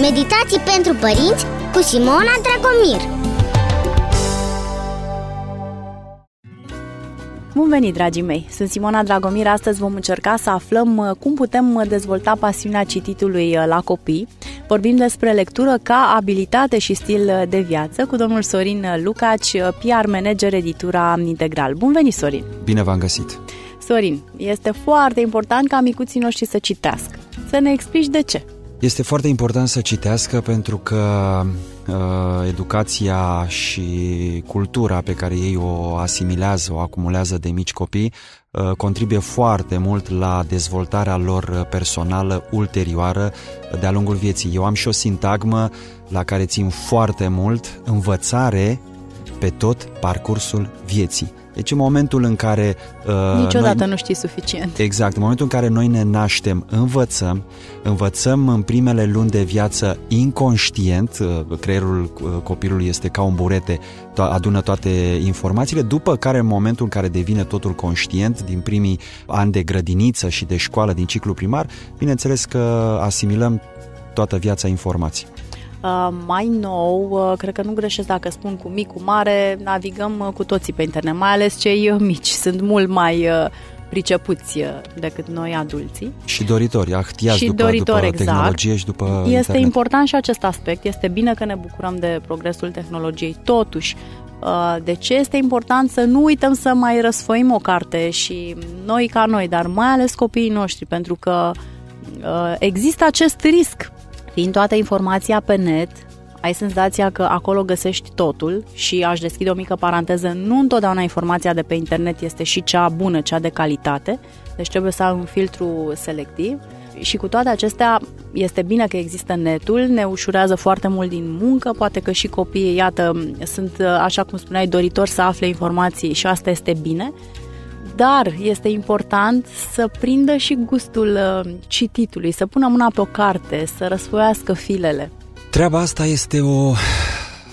Meditații pentru părinți cu Simona Dragomir Bun venit, dragii mei! Sunt Simona Dragomir. Astăzi vom încerca să aflăm uh, cum putem uh, dezvolta pasiunea cititului uh, la copii. Vorbim despre lectură ca abilitate și stil de viață cu domnul Sorin Lucaci, PR manager editura Integral. Bun venit, Sorin! Bine v-am găsit! Sorin, este foarte important ca micuții noștri să citească. Să ne explici de ce. Este foarte important să citească pentru că uh, educația și cultura pe care ei o asimilează, o acumulează de mici copii, uh, contribuie foarte mult la dezvoltarea lor personală ulterioară de-a lungul vieții. Eu am și o sintagmă la care țin foarte mult, învățare pe tot parcursul vieții. Deci în momentul în care... Uh, Niciodată noi, nu știi suficient. Exact, în momentul în care noi ne naștem, învățăm, învățăm în primele luni de viață inconștient, uh, creierul uh, copilului este ca un burete, to- adună toate informațiile, după care în momentul în care devine totul conștient, din primii ani de grădiniță și de școală, din ciclu primar, bineînțeles că asimilăm toată viața informații. Uh, mai nou, uh, cred că nu greșesc dacă spun cu mic, cu mare, navigăm uh, cu toții pe internet, mai ales cei mici. Sunt mult mai pricepuți decât noi adulții. Și doritori, ahtiați și după, doritori, după exact. tehnologie și după Este internet. important și acest aspect. Este bine că ne bucurăm de progresul tehnologiei. Totuși, de ce este important să nu uităm să mai răsfoim o carte și noi ca noi, dar mai ales copiii noștri, pentru că există acest risc Fiind toată informația pe net, ai senzația că acolo găsești totul și aș deschide o mică paranteză, nu întotdeauna informația de pe internet este și cea bună, cea de calitate, deci trebuie să ai un filtru selectiv. Și cu toate acestea este bine că există netul, ne ușurează foarte mult din muncă, poate că și copiii, iată, sunt, așa cum spuneai, doritori să afle informații și asta este bine, dar este important să prindă și gustul uh, cititului, să pună mâna pe o carte, să răsfoiască filele. Treaba asta este o,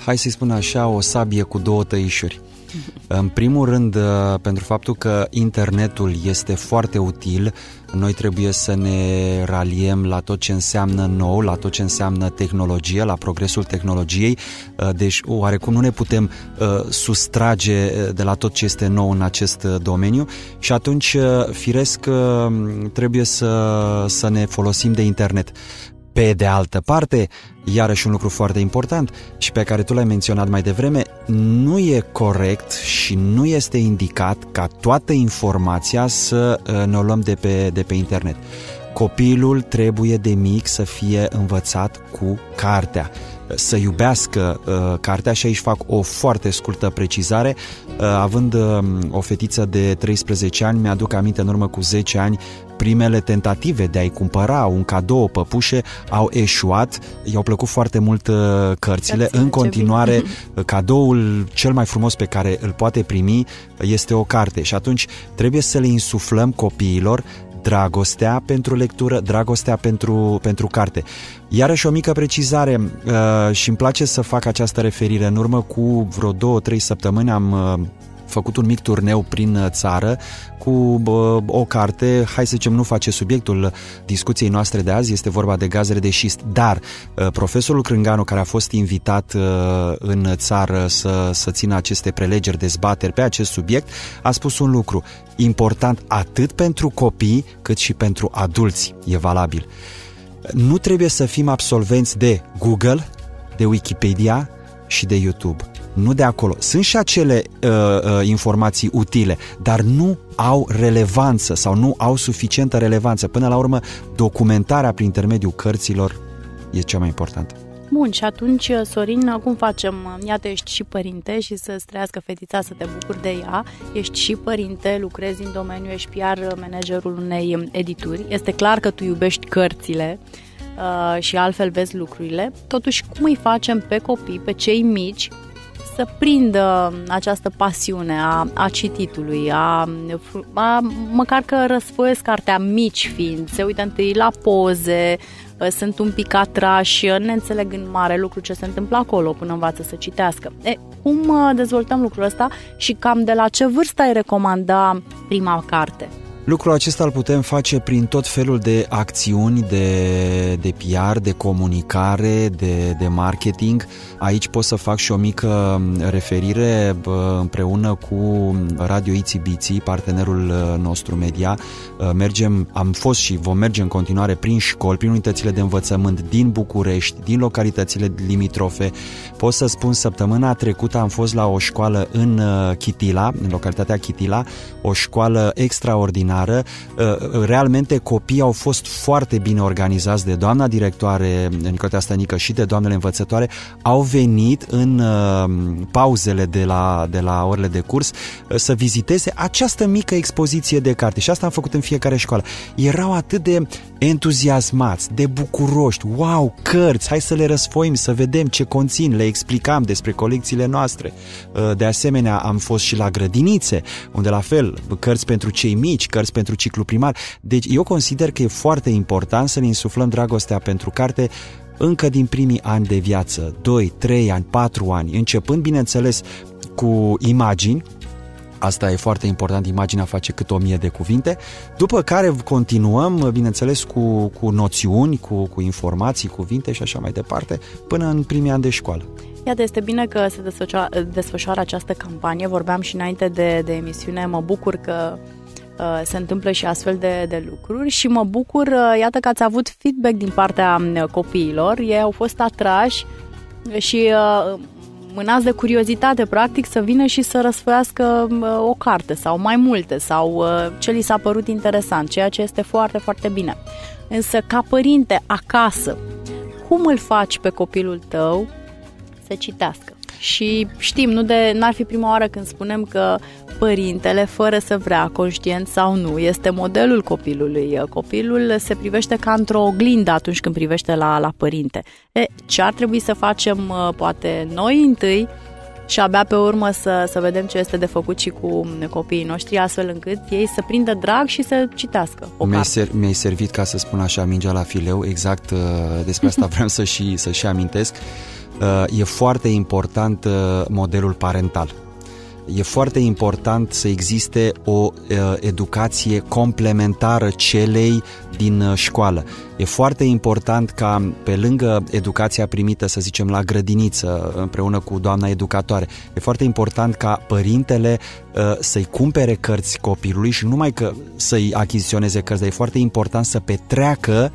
hai să-i spun așa, o sabie cu două tăișuri. În primul rând, uh, pentru faptul că internetul este foarte util, noi trebuie să ne raliem la tot ce înseamnă nou, la tot ce înseamnă tehnologie, la progresul tehnologiei, uh, deci oarecum nu ne putem uh, sustrage de la tot ce este nou în acest domeniu și atunci, firesc, trebuie să, să ne folosim de internet. Pe de altă parte, iarăși un lucru foarte important și pe care tu l-ai menționat mai devreme, nu e corect și nu este indicat ca toată informația să uh, ne o luăm de pe, de pe internet. Copilul trebuie de mic să fie învățat cu cartea să iubească uh, cartea și aici fac o foarte scurtă precizare. Uh, având uh, o fetiță de 13 ani, mi-aduc aminte în urmă cu 10 ani primele tentative de a-i cumpăra un cadou, o păpușe, au eșuat. I-au plăcut foarte mult uh, cărțile. În continuare, cadoul cel mai frumos pe care îl poate primi este o carte și atunci trebuie să le insuflăm copiilor dragostea pentru lectură, dragostea pentru, pentru carte. Iarăși o mică precizare uh, și îmi place să fac această referire. În urmă cu vreo două, trei săptămâni am uh, făcut un mic turneu prin uh, țară cu uh, o carte, hai să zicem, nu face subiectul discuției noastre de azi, este vorba de gazele de șist, dar uh, profesorul Crânganu, care a fost invitat uh, în țară să, să țină aceste prelegeri, dezbateri pe acest subiect, a spus un lucru. Important atât pentru copii cât și pentru adulți, e valabil. Nu trebuie să fim absolvenți de Google, de Wikipedia și de YouTube nu de acolo. Sunt și acele uh, uh, informații utile, dar nu au relevanță sau nu au suficientă relevanță. Până la urmă, documentarea prin intermediul cărților e cea mai importantă. Bun, și atunci, Sorin, cum facem? Iată, ești și părinte și să-ți trăiască fetița, să te bucuri de ea. Ești și părinte, lucrezi în domeniu, ești PR managerul unei edituri. Este clar că tu iubești cărțile uh, și altfel vezi lucrurile. Totuși, cum îi facem pe copii, pe cei mici, să prindă această pasiune a, a cititului, a, a, măcar că răsfoiesc cartea mici fiind, se uită întâi la poze, ă, sunt un pic atrași, ne înțeleg în mare lucru ce se întâmplă acolo până învață să citească. E, cum ă, dezvoltăm lucrul ăsta și cam de la ce vârstă ai recomanda prima carte? Lucrul acesta îl putem face prin tot felul de acțiuni de, de PR, de comunicare, de, de marketing. Aici pot să fac și o mică referire împreună cu Radio Itibiții, partenerul uh, nostru media. Uh, mergem, am fost și vom merge în continuare prin școli, prin unitățile de învățământ din București, din localitățile limitrofe. Pot să spun, săptămâna trecută am fost la o școală în uh, Chitila, în localitatea Chitila, o școală extraordinară extraordinară. Uh, realmente copiii au fost foarte bine organizați de doamna directoare Nicotea Stănică și de doamnele învățătoare. Au venit în uh, pauzele de la, de la orele de curs uh, să viziteze această mică expoziție de carte și asta am făcut în fiecare școală. Erau atât de entuziasmați, de bucuroși, wow, cărți, hai să le răsfoim, să vedem ce conțin, le explicam despre colecțiile noastre. De asemenea, am fost și la grădinițe, unde la fel, cărți pentru cei mici, cărți pentru ciclu primar. Deci eu consider că e foarte important să ne insuflăm dragostea pentru carte încă din primii ani de viață, 2, 3 ani, 4 ani, începând, bineînțeles, cu imagini, Asta e foarte important, imaginea face cât o mie de cuvinte, după care continuăm, bineînțeles, cu, cu noțiuni, cu, cu informații, cuvinte și așa mai departe, până în primii ani de școală. Iată, este bine că se desfășoară, desfășoară această campanie. Vorbeam și înainte de, de emisiune. Mă bucur că Uh, se întâmplă și astfel de, de lucruri și mă bucur, uh, iată că ați avut feedback din partea um, copiilor, ei au fost atrași și uh, mânați de curiozitate, practic, să vină și să răsfoiască o carte sau mai multe sau ce li s-a părut interesant, ceea ce este foarte, foarte bine. Însă, ca părinte, acasă, cum îl faci pe copilul tău să citească? Și știm, nu de, n-ar fi prima oară când spunem că părintele, fără să vrea, conștient sau nu, este modelul copilului. Copilul se privește ca într-o oglindă atunci când privește la, la părinte. E, ce ar trebui să facem, uh, poate noi întâi, și abia pe urmă să, să vedem ce este de făcut și cu copiii noștri, astfel încât ei să prindă drag și să citească o mi-ai, ser, mi-ai servit, ca să spun așa, mingea la fileu, exact uh, despre asta vreau să și, să și amintesc. Uh, e foarte important modelul parental e foarte important să existe o uh, educație complementară celei din uh, școală. E foarte important ca pe lângă educația primită, să zicem, la grădiniță, împreună cu doamna educatoare, e foarte important ca părintele uh, să-i cumpere cărți copilului și nu numai că să-i achiziționeze cărți, dar e foarte important să petreacă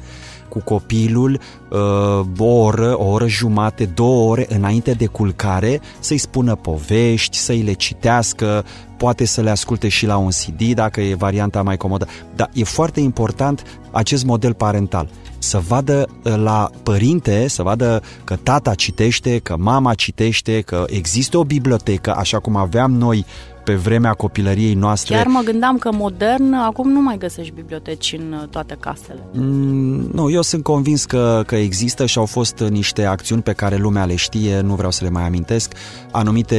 cu copilul uh, o oră, o oră jumate, două ore înainte de culcare, să-i spună povești, să-i le citească, poate să le asculte și la un CD dacă e varianta mai comodă. Dar e foarte important acest model parental să vadă uh, la părinte, să vadă că tata citește, că mama citește, că există o bibliotecă, așa cum aveam noi pe vremea copilăriei noastre. Chiar mă gândeam că modern, acum nu mai găsești biblioteci în uh, toate casele. Mm, nu, eu sunt convins că, că există și au fost niște acțiuni pe care lumea le știe, nu vreau să le mai amintesc. Anumite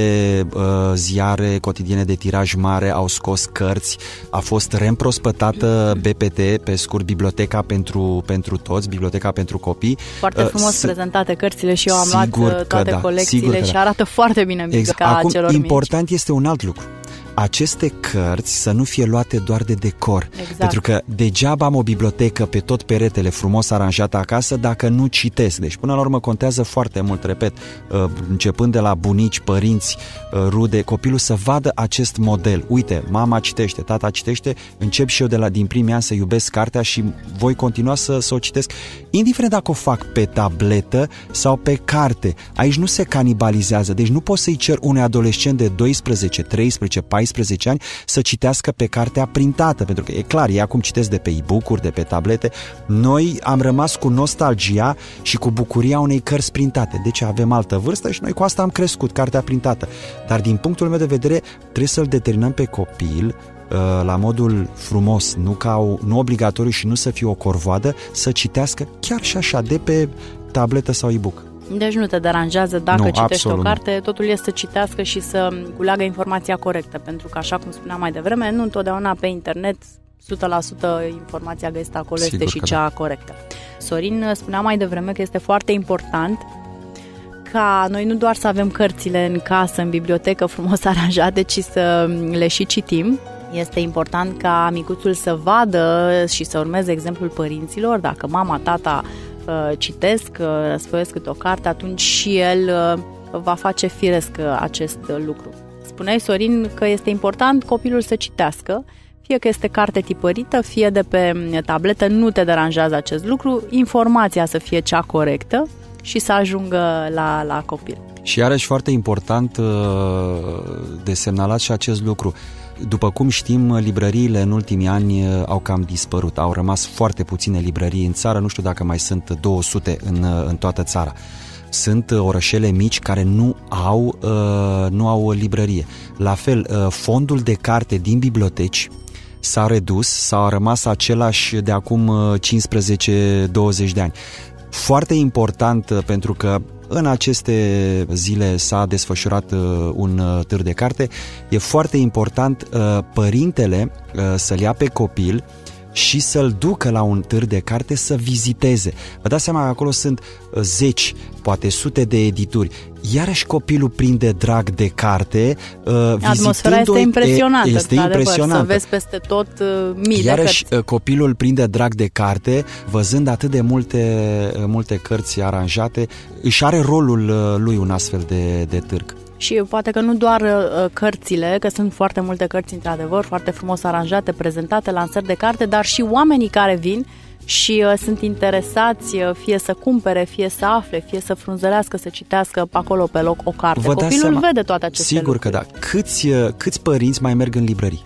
uh, ziare cotidiene de tiraj mare au scos cărți, a fost reîmprospătată BPT, pe scurt Biblioteca pentru, pentru toți, Biblioteca pentru copii. Foarte uh, frumos uh, prezentate cărțile și eu am luat uh, toate da, colecțiile și da. arată foarte bine exact. Acum, celor important mici. este un alt lucru aceste cărți să nu fie luate doar de decor. Exact. Pentru că degeaba am o bibliotecă pe tot peretele frumos aranjată acasă dacă nu citesc. Deci până la urmă contează foarte mult, repet, uh, începând de la bunici, părinți, uh, rude, copilul să vadă acest model. Uite, mama citește, tata citește, încep și eu de la din primii ani să iubesc cartea și voi continua să, să o citesc, indiferent dacă o fac pe tabletă sau pe carte. Aici nu se canibalizează, deci nu poți să-i cer unui adolescent de 12, 13, 14 14 ani să citească pe cartea printată, pentru că e clar, ei acum citesc de pe e-book-uri, de pe tablete. Noi am rămas cu nostalgia și cu bucuria unei cărți printate. Deci avem altă vârstă și noi cu asta am crescut, cartea printată. Dar din punctul meu de vedere, trebuie să-l determinăm pe copil uh, la modul frumos, nu, ca o, nu obligatoriu și nu să fie o corvoadă, să citească chiar și așa, de pe tabletă sau e-book. Deci nu te deranjează dacă nu, citești o carte, nu. totul este să citească și să culeagă informația corectă, pentru că, așa cum spuneam mai devreme, nu întotdeauna pe internet 100% informația găsită acolo Sigur este și cea da. corectă. Sorin spunea mai devreme că este foarte important ca noi nu doar să avem cărțile în casă, în bibliotecă frumos aranjate, ci să le și citim Este important ca micuțul să vadă și să urmeze exemplul părinților. Dacă mama, tata uh, citesc, uh, răsfoiesc câte o carte, atunci și el uh, va face firesc acest lucru. Spuneai, Sorin, că este important copilul să citească, fie că este carte tipărită, fie de pe tabletă, nu te deranjează acest lucru, informația să fie cea corectă și să ajungă la, la copil. Și iarăși foarte important de semnalat și acest lucru. După cum știm, librăriile în ultimii ani uh, au cam dispărut. Au rămas foarte puține librării în țară, nu știu dacă mai sunt 200 în, uh, în toată țara. Sunt uh, orășele mici care nu au, uh, nu au librărie. La fel, uh, fondul de carte din biblioteci s-a redus, s-a rămas același de acum 15-20 de ani. Foarte important pentru că în aceste zile s-a desfășurat uh, un uh, târ de carte. E foarte important uh, părintele să-l ia pe copil și să-l ducă la un târ de carte să viziteze. Vă dați seama că acolo sunt zeci, poate sute de edituri. Iarăși copilul prinde drag de carte. Uh, Atmosfera este impresionantă. Este impresionantă. Să vezi peste tot uh, mii Iarăși de cărți. copilul prinde drag de carte, văzând atât de multe, multe cărți aranjate, își are rolul lui un astfel de, de târg. Și poate că nu doar uh, cărțile, că sunt foarte multe cărți într-adevăr, foarte frumos aranjate, prezentate, lansări de carte, dar și oamenii care vin și uh, sunt interesați uh, fie să cumpere, fie să afle, fie să frunzărească, să citească acolo pe loc o carte. Vă Copilul seama, vede toate aceste Sigur lucruri. că da. Câți, uh, câți părinți mai merg în librării?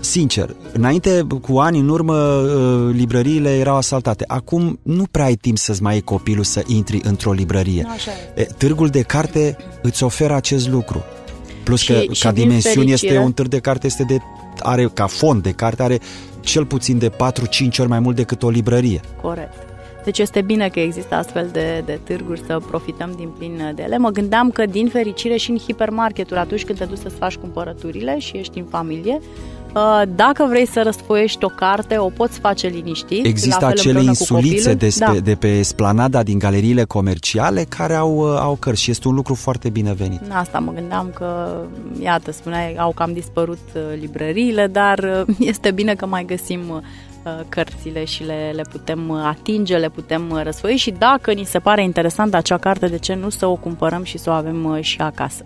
Sincer, înainte, cu ani în urmă, uh, librăriile erau asaltate. Acum nu prea ai timp să-ți mai iei copilul să intri într-o librărie. Așa e. Târgul de carte îți oferă acest lucru. Plus Și- că, și ca din dimensiuni, fericire- este un târg de carte, este de, are, ca fond de carte, are cel puțin de 4-5 ori mai mult decât o librărie. Corect. Deci este bine că există astfel de, de târguri să profităm din plin de ele. Mă gândeam că din fericire și în hipermarketuri atunci când te duci să-ți faci cumpărăturile și ești în familie, uh, dacă vrei să răsfoiești o carte, o poți face liniștit. Există la fel acele împreună cu insulițe copilul. de, da. pe, de pe esplanada din galeriile comerciale care au, uh, au cărți și este un lucru foarte binevenit. Asta mă gândeam că, iată, spuneai, au cam dispărut uh, librăriile, dar uh, este bine că mai găsim uh, cărțile și le, le putem uh, atinge, le putem uh, răsfoi și dacă ni se pare interesant acea carte, de ce nu să o cumpărăm și să o avem uh, și acasă.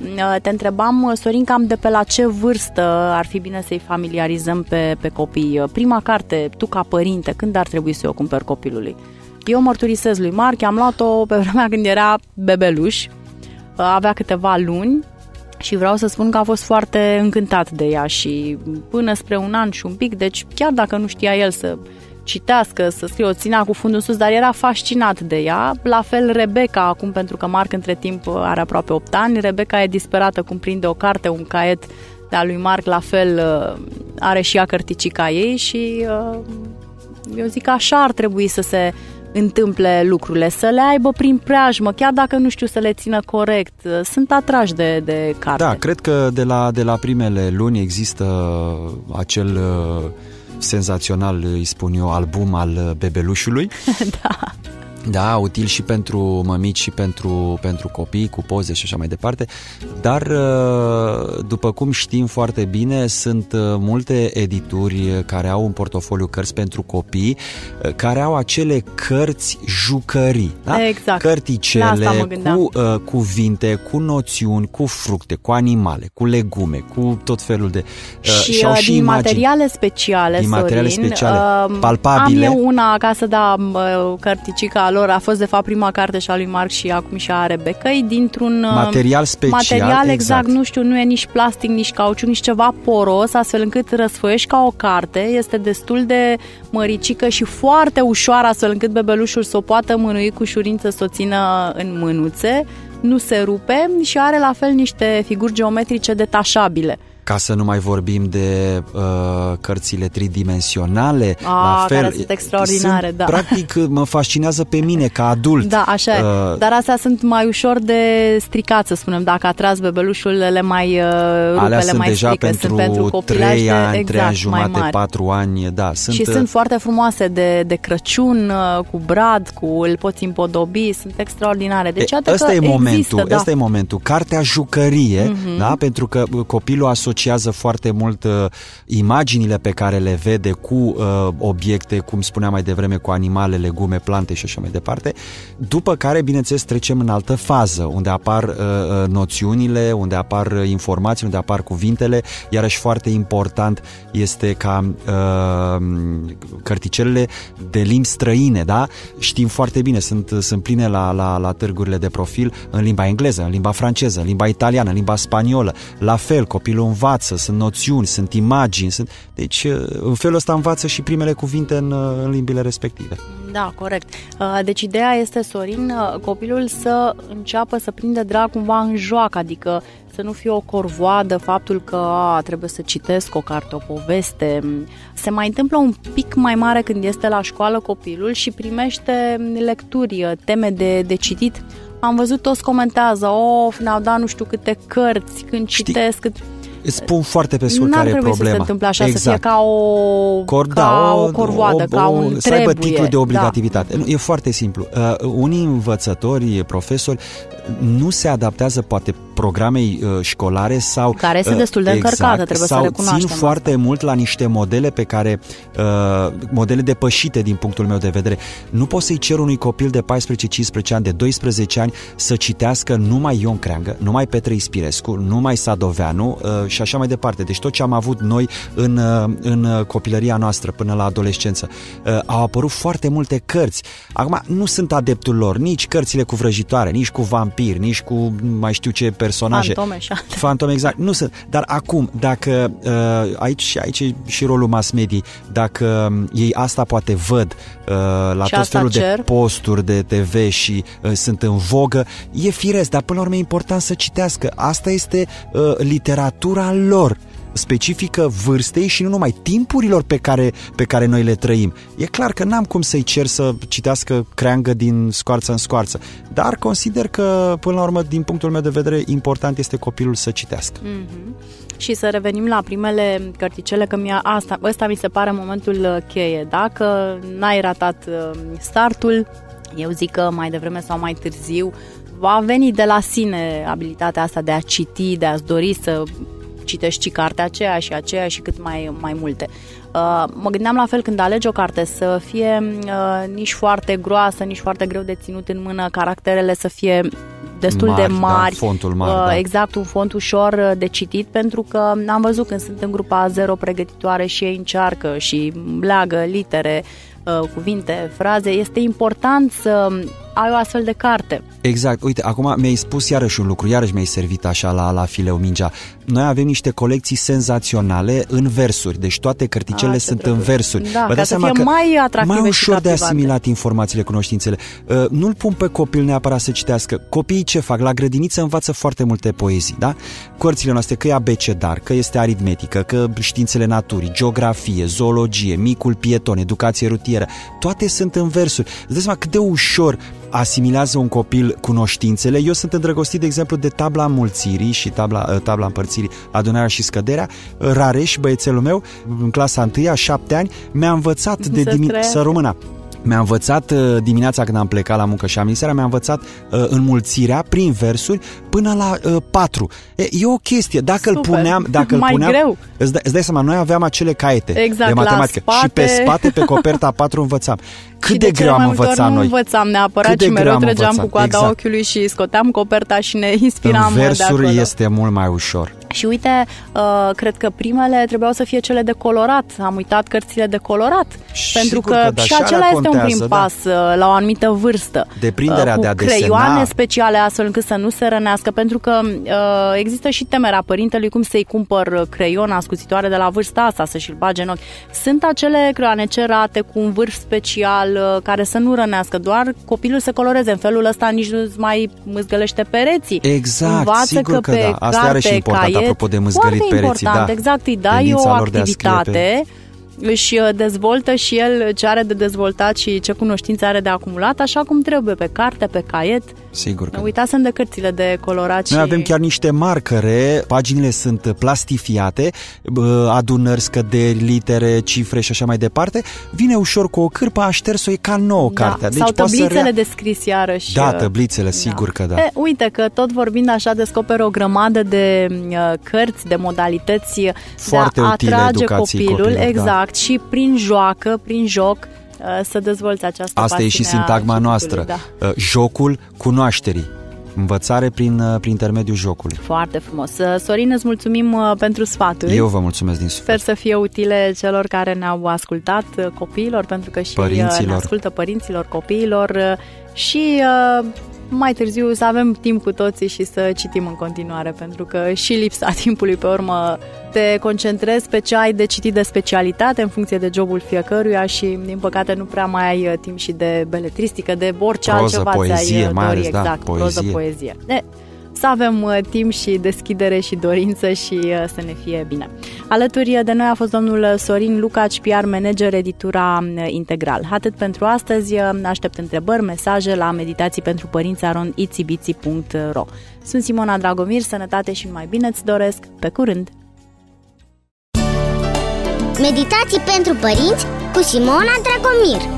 Uh, Te întrebam, uh, Sorin, cam de pe la ce vârstă ar fi bine să-i familiarizăm pe, pe copii? Uh, Prima carte, tu ca părinte, când ar trebui să o cumperi copilului? Eu mărturisesc lui Marc, am luat-o pe vremea când era bebeluș, avea câteva luni și vreau să spun că a fost foarte încântat de ea și până spre un an și un pic, deci chiar dacă nu știa el să citească, să scrie, o ținea cu fundul sus, dar era fascinat de ea. La fel Rebecca acum, pentru că Marc între timp are aproape 8 ani, Rebecca e disperată cum prinde o carte, un caiet de-a lui Marc, la fel uh, are și ea cărticica ei și uh, eu zic că așa ar trebui să se întâmple lucrurile, să le aibă prin preajmă, chiar dacă nu știu să le țină corect. Sunt atrași de, de carte. Da, cred că de la, de la primele luni există acel uh, senzațional, îi spun eu, album al uh, bebelușului. da. Da, util și pentru mămici și pentru, pentru copii, cu poze și așa mai departe. Dar, uh, după cum știm foarte bine, sunt uh, multe edituri care au un portofoliu cărți pentru copii, uh, care au acele cărți jucării. Da? Exact. Cărticele La asta mă gândeam. cu uh, cuvinte, cu noțiuni, cu fructe, cu animale, cu legume, cu tot felul de... Uh, și, au uh, și din imagini. materiale speciale, Din materiale Sorin. speciale, Uh, palpabile. Am eu una acasă, da, uh, cărticica lor a fost de fapt prima carte și a lui Marc și acum și a Rebecca, e dintr-un uh, Material special, material exact, exact. nu știu, nu e nici plastic, nici cauciuc, nici ceva poros, astfel încât răsfoiești ca o carte, este destul de măricică și foarte ușoară, astfel încât bebelușul să o poată mânui cu ușurință să o țină în mânuțe, nu se rupe și are la fel niște figuri geometrice detașabile. Ca să nu mai vorbim de uh, cărțile tridimensionale, Ah, la fel. care sunt extraordinare, sunt, da. Practic mă fascinează pe mine ca adult. Da, așa e. Uh, Dar astea sunt mai ușor de stricat, să spunem. Dacă atras bebelușul, le mai uh, rupe, Alea le sunt mai deja strică. pentru, sunt pentru copilaj 3 de- ani, 3 exact, ani jumate, mai mari. 4 ani, da. Sunt, și sunt foarte frumoase de, de Crăciun, uh, cu brad, cu îl poți împodobi, sunt extraordinare. Deci, iată ăsta că e momentul, există, da. Mhm. ăsta e momentul. Cartea jucărie, da? Pentru că copilul asociază asociază foarte mult uh, imaginile pe care le vede cu uh, obiecte, cum spuneam mai devreme, cu animale, legume, plante și așa mai departe. După care, bineînțeles, trecem în altă fază, unde apar uh, uh noțiunile, unde apar informații, unde apar cuvintele. Iarăși foarte important este ca uh, cărticelele de limbi străine, da? Știm foarte bine, sunt, sunt pline la, la, la târgurile de profil în limba engleză, în limba franceză, în limba italiană, în limba spaniolă. La fel, copilul învață, sunt noțiuni, sunt imagini, sunt... deci uh, în felul ăsta învață și primele cuvinte în, uh, în limbile respective. Da, corect. Uh, deci ideea este, Sorin, copilul să înceapă să prindă drag cumva în joacă, adică să nu fie o corvoadă faptul că a, trebuie să citesc o carte, o poveste. Se mai întâmplă un pic mai mare când este la școală copilul și primește lecturi, teme de, de citit. Am văzut toți comentează, of, ne-au dat nu știu câte cărți, când Știi, citesc, cât... Îți spun foarte pe scurt care e problema. să se întâmple așa, exact. să fie ca o, Cor, ca da, o, o corvoadă, o, ca un Să aibă titlu de da. obligativitate. Da. E foarte simplu. Uh, unii învățători, profesori, nu se adaptează poate programei uh, școlare sau care este uh, destul de exact, încărcată, trebuie sau să recunoaștem. țin foarte asta. mult la niște modele pe care uh, modele depășite din punctul meu de vedere. Nu poți să-i cer unui copil de 14-15 ani, de 12 ani să citească numai Ion Creangă, numai Petre Ispirescu, numai Sadoveanu uh, și așa mai departe. Deci tot ce am avut noi în, uh, în copilăria noastră până la adolescență. Uh, au apărut foarte multe cărți. Acum nu sunt adeptul lor, nici cărțile cu vrăjitoare, nici cu vampiri, nici cu mai știu ce personaje. Fantome și alte. Fantome, exact. Nu sunt. Dar acum, dacă uh, aici și aici e și rolul mass media, dacă um, ei asta poate văd uh, la și tot felul cer. de posturi de TV și uh, sunt în vogă, e firesc, dar până la urmă e important să citească. Asta este uh, literatura lor specifică vârstei și nu numai timpurilor pe care, pe care noi le trăim. E clar că n-am cum să-i cer să citească creangă din scoarță în scoarță, dar consider că, până la urmă, din punctul meu de vedere, important este copilul să citească. Mm-hmm. Și să revenim la primele cărticele, că mi-a, asta, ăsta mi se pare momentul uh, cheie. Dacă n-ai ratat uh, startul, eu zic că mai devreme sau mai târziu va veni de la sine abilitatea asta de a citi, de a-ți dori să citești și cartea aceea și aceea și cât mai, mai multe. Uh, mă gândeam la fel când alegi o carte să fie uh, nici foarte groasă, nici foarte greu de ținut în mână, caracterele să fie destul mari, de mari. Da, fontul mare, uh, da. Exact, un font ușor de citit, pentru că am văzut când sunt în grupa zero pregătitoare și ei încearcă și leagă litere, cuvinte, fraze, este important să ai o astfel de carte. Exact. Uite, acum mi-ai spus iarăși un lucru, iarăși mi-ai servit așa la, la fileu mingea. Noi avem niște colecții senzaționale în versuri, deci toate cărticele A, sunt drăguț. în versuri. Da, Vă ca să fie că mai atractive Mai ușor de asimilat informațiile, cunoștințele. Uh, nu-l pun pe copil neapărat să citească. Copiii ce fac? La grădiniță învață foarte multe poezii, da? Cărțile noastre, că e abecedar, că este aritmetică, că științele naturii, geografie, zoologie, micul pieton, educație rutieră, toate sunt în versuri. Îți dai seama cât de ușor asimilează un copil cunoștințele. Eu sunt îndrăgostit, de exemplu, de tabla înmulțirii și tabla, ă, tabla împărțirii, adunarea și scăderea. Rareș, băiețelul meu, în clasa 1 a șapte ani, mi-a învățat de dimineață româna mi-a învățat ă, dimineața când am plecat la muncă și am seara, mi-a învățat uh, înmulțirea prin versuri până la uh, 4. E, e o chestie. Dacă Super. îl puneam, dacă îl Mai puneam, greu. Îți, dai, îți dai seama, noi aveam acele caiete exact, de matematică spate. și pe spate, pe coperta 4 învățam. Cât și de, de greu am învățat noi. Nu învățam neapărat Cât de și mereu trăgeam cu coada exact. ochiului și scoteam coperta și ne inspiram În versuri de acolo. este mult mai ușor. Și uite, uh, cred că primele trebuiau să fie cele de colorat. Am uitat cărțile de colorat. Și pentru că, că da, și acela contează, este un prim da. pas uh, la o anumită vârstă. Deprinderea uh, de a desena. creioane speciale astfel încât să nu se rănească. Pentru că uh, există și temerea părintelui cum să-i cumpăr creion ascuțitoare de la vârsta asta, să-și-l bage în ochi. Sunt acele creioane cerate cu un vârf special uh, care să nu rănească, doar copilul să coloreze. În felul ăsta nici nu-ți mai mâzgălește pereții. Exact, Învață sigur că, că pe da. Asta are și important, caiet, apropo de mâzgălit pereții. important, da. exact, îi dai o activitate își uh, dezvoltă și el ce are de dezvoltat și ce cunoștințe are de acumulat, așa cum trebuie, pe carte, pe caiet. Sigur că Uitasem de cărțile de colorat Noi și... avem chiar niște marcare, paginile sunt plastifiate, bă, adunări, scăderi, litere, cifre și așa mai departe. Vine ușor cu o cârpă, a șters-o, e ca nouă da. cartea. Deci Sau poți să tablițele rea... de scris iarăși. Da, uh, tablițele, sigur că da. E, uite că tot vorbind așa descoperă o grămadă de uh, cărți, de modalități Foarte de a utile atrage educației copilul, copilor, da. exact, și prin joacă, prin joc uh, să dezvolți această Asta e și pasiune a sintagma cititului, noastră. Da. Uh, Jocul cunoașterii. Învățare prin, uh, prin intermediul jocului. Foarte frumos. Uh, Sorin, îți mulțumim uh, pentru sfaturi. Eu vă mulțumesc din suflet. Sper să fie utile celor care ne-au ascultat, uh, copiilor, pentru că și ei, uh, ne Părinților. ascultă părinților, copiilor uh, și uh, mai târziu să avem timp cu toții și să citim în continuare, pentru că și lipsa timpului pe urmă te concentrezi pe ce ai de citit de specialitate în funcție de jobul fiecăruia și din păcate nu prea mai ai uh, timp și de beletristică, de orice Proză, altceva poezie, ți-ai uh, mai dori, ales, da, exact, proză, poezie. poezie. De, să avem uh, timp și deschidere și dorință și uh, să ne fie bine. Alături de noi a fost domnul Sorin Lucaci, PR manager editura uh, Integral. Atât pentru astăzi, uh, aștept întrebări, mesaje la meditații pentru părinți aron itibiții.ro. Sunt Simona Dragomir, sănătate și numai bine îți doresc, pe curând! Meditații pentru părinți cu Simona Dragomir